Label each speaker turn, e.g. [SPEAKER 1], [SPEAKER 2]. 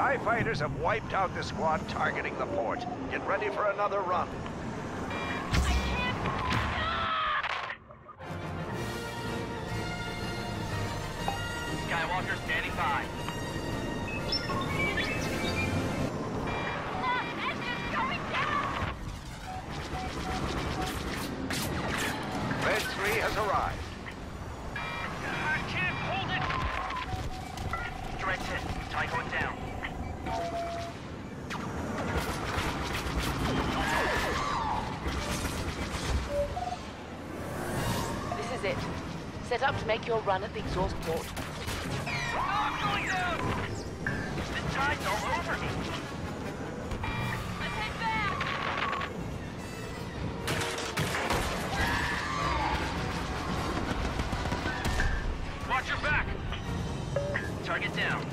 [SPEAKER 1] TIE fighters have wiped out the squad targeting the port. Get ready for another run.
[SPEAKER 2] Skywalker standing by.
[SPEAKER 1] Red 3 has arrived.
[SPEAKER 2] I can't hold it! Direct hit. TIE going down.
[SPEAKER 3] It. Set up to make your run at the exhaust port.
[SPEAKER 2] I'm going down! The tide's all over me! Watch your back! Target down.